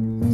you